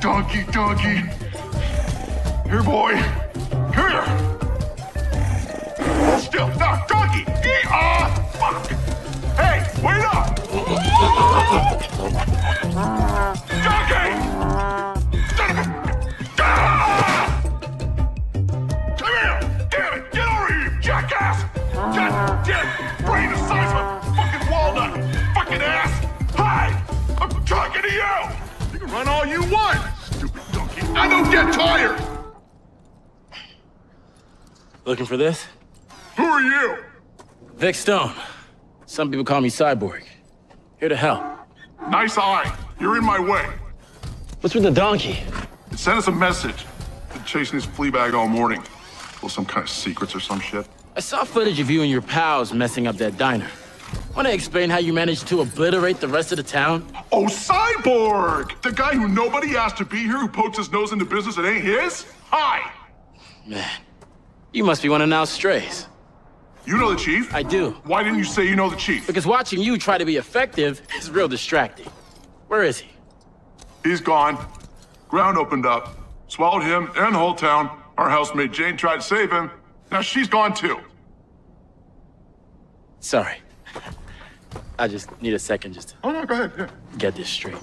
donkey, donkey. Here, boy. Here. Still. Now, donkey. Ah, fuck. Hey, wait up. Donkey. Damn it. Get over here, jackass. God damn. Brain run all you want. Stupid donkey. I don't get tired. Looking for this? Who are you? Vic Stone. Some people call me Cyborg. Here to help. Nice eye. You're in my way. What's with the donkey? It sent us a message. Been chasing this flea bag all morning. Well, some kind of secrets or some shit. I saw footage of you and your pals messing up that diner. Want to explain how you managed to obliterate the rest of the town? Oh, Cyborg! The guy who nobody asked to be here who pokes his nose into business that ain't his? Hi! Man, you must be one of Niles' strays. You know the chief? I do. Why didn't you say you know the chief? Because watching you try to be effective is real distracting. Where is he? He's gone. Ground opened up. Swallowed him and the whole town. Our housemate Jane tried to save him. Now she's gone too. Sorry. I just need a second just to Oh, no, go ahead. Yeah. get this straight.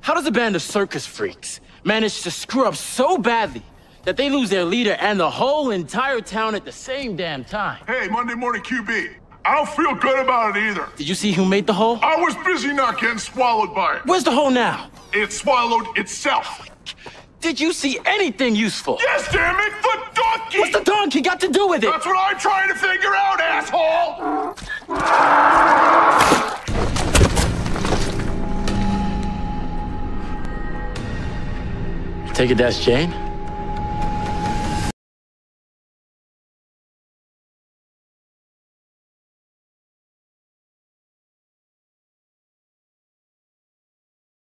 How does a band of circus freaks manage to screw up so badly that they lose their leader and the whole entire town at the same damn time? Hey, Monday morning QB. I don't feel good about it either. Did you see who made the hole? I was busy not getting swallowed by it. Where's the hole now? It swallowed itself. Did you see anything useful? Yes, damn it, the donkey! What's the donkey got to do with it? That's what I'm trying to figure out, Take a that's Jane?